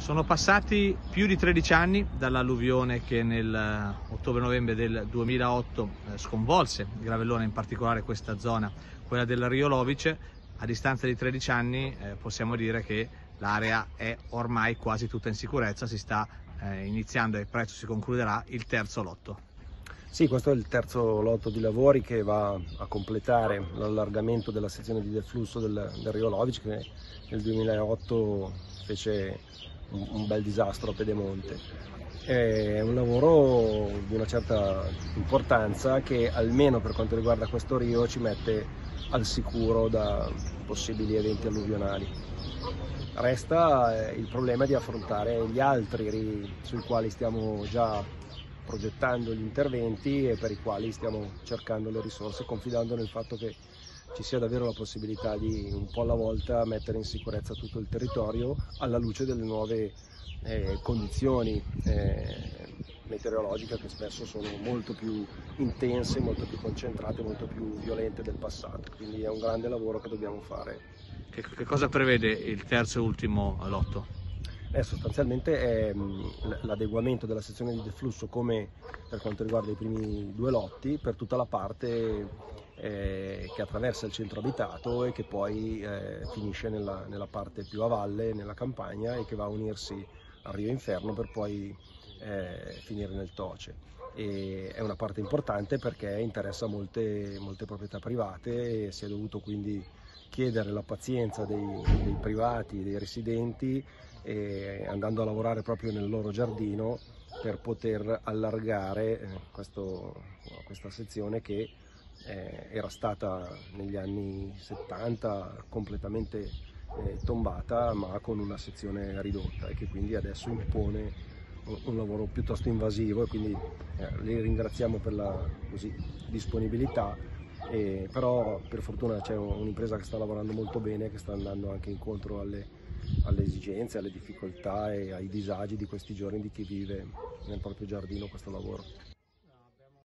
Sono passati più di 13 anni dall'alluvione che nell'ottobre-novembre del 2008 eh, sconvolse Gravellone, in particolare questa zona, quella del Rio Lovice. A distanza di 13 anni eh, possiamo dire che l'area è ormai quasi tutta in sicurezza, si sta eh, iniziando e presto si concluderà il terzo lotto. Sì, questo è il terzo lotto di lavori che va a completare l'allargamento della sezione di deflusso del, del Rio Lovice che nel 2008 fece un, bel disastro a Pedemonte. È un lavoro di una certa importanza che almeno per quanto riguarda questo rio ci mette al sicuro da possibili eventi alluvionali. Resta eh, il problema di affrontare gli altri rii sui quali stiamo già progettando gli interventi e per i quali stiamo cercando le risorse, confidando nel fatto che ci sia davvero la possibilità di un po' alla volta mettere in sicurezza tutto il territorio alla luce delle nuove eh, condizioni eh, meteorologiche che spesso sono molto più intense, molto più concentrate, molto più violente del passato. Quindi è un grande lavoro che dobbiamo fare. Che, che cosa prevede il terzo e ultimo lotto? Eh, sostanzialmente è mm, l'adeguamento della sezione di deflusso come per quanto riguarda i primi due lotti per tutta la parte eh, che attraversa il centro abitato e che poi eh, finisce nella, nella, parte più a valle, nella campagna e che va a unirsi al Rio Inferno per poi eh, finire nel Toce. E è una parte importante perché interessa molte, molte proprietà private e si è dovuto quindi chiedere la pazienza dei, dei privati, dei residenti andando a lavorare proprio nel loro giardino per poter allargare eh, questo, questa sezione che eh, era stata negli anni 70 completamente eh, tombata ma con una sezione ridotta e che quindi adesso impone un, lavoro piuttosto invasivo e quindi eh, li ringraziamo per la così, disponibilità e, però per fortuna c'è un'impresa che sta lavorando molto bene che sta andando anche incontro alle alle esigenze, alle difficoltà e ai disagi di questi giorni di chi vive nel proprio giardino questo lavoro.